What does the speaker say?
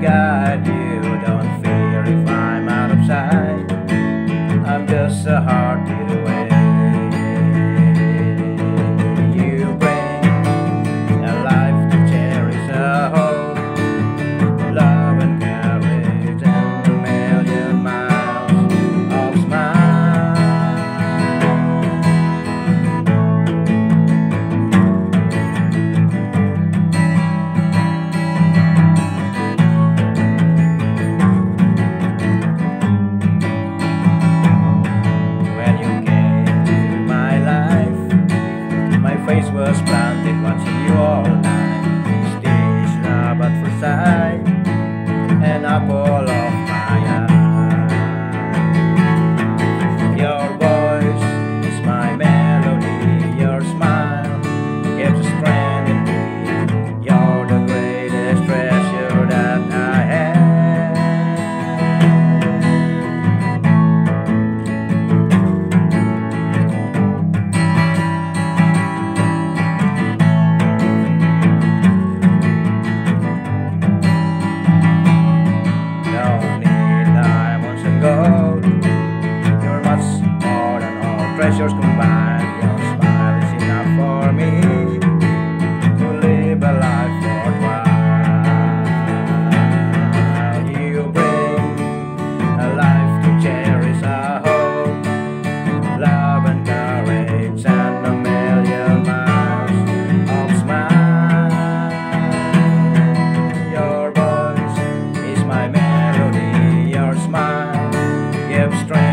guide you. Don't fear if I'm out of sight. I'm just a hard-beater. face was planted watching you all pleasures combined. Your smile is enough for me to live a life worthwhile. You bring a life to cherish, a hope, love and courage, and a million miles of smile. Your voice is my melody, your smile gives strength.